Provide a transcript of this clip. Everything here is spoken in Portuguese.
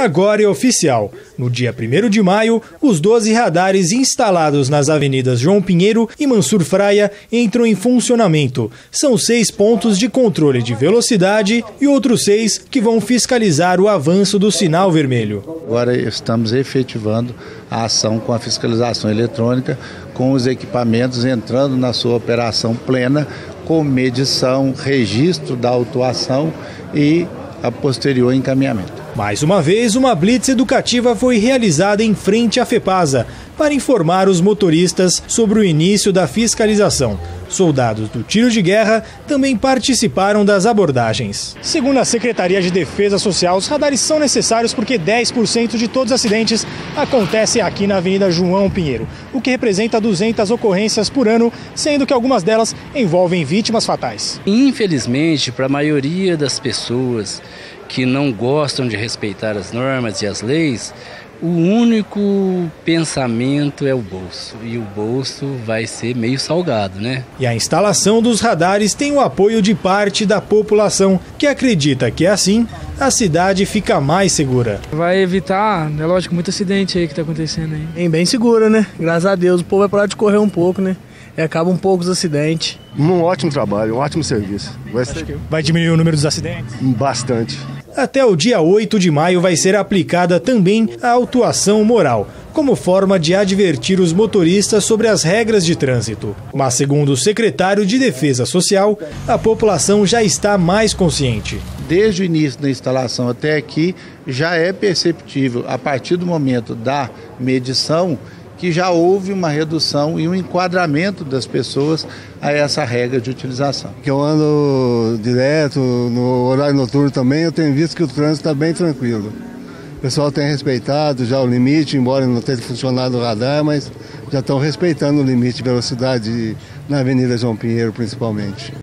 Agora é oficial. No dia 1 de maio, os 12 radares instalados nas avenidas João Pinheiro e Mansur Fraia entram em funcionamento. São seis pontos de controle de velocidade e outros seis que vão fiscalizar o avanço do sinal vermelho. Agora estamos efetivando a ação com a fiscalização eletrônica, com os equipamentos entrando na sua operação plena, com medição, registro da autuação e a posterior encaminhamento. Mais uma vez, uma blitz educativa foi realizada em frente à FEPASA para informar os motoristas sobre o início da fiscalização. Soldados do tiro de guerra também participaram das abordagens. Segundo a Secretaria de Defesa Social, os radares são necessários porque 10% de todos os acidentes acontecem aqui na Avenida João Pinheiro, o que representa 200 ocorrências por ano, sendo que algumas delas envolvem vítimas fatais. Infelizmente, para a maioria das pessoas que não gostam de respeitar as normas e as leis, o único pensamento é o bolso. E o bolso vai ser meio salgado, né? E a instalação dos radares tem o apoio de parte da população, que acredita que assim a cidade fica mais segura. Vai evitar, é lógico, muito acidente aí que tá acontecendo aí. É bem segura, né? Graças a Deus, o povo vai parar de correr um pouco, né? E acaba um pouco os acidentes. Um ótimo trabalho, um ótimo serviço. Vai, ser... vai diminuir o número dos acidentes? Bastante. Até o dia 8 de maio vai ser aplicada também a autuação moral, como forma de advertir os motoristas sobre as regras de trânsito. Mas, segundo o secretário de Defesa Social, a população já está mais consciente. Desde o início da instalação até aqui, já é perceptível, a partir do momento da medição, que já houve uma redução e um enquadramento das pessoas a essa regra de utilização. Que eu ando direto no horário noturno também, eu tenho visto que o trânsito está bem tranquilo. O pessoal tem respeitado já o limite, embora não tenha funcionado o radar, mas já estão respeitando o limite de velocidade na Avenida João Pinheiro, principalmente.